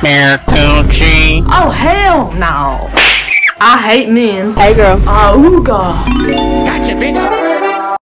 smear coochie. Oh, hell no. I hate men. Hey, girl. Auga. ooga. bitch.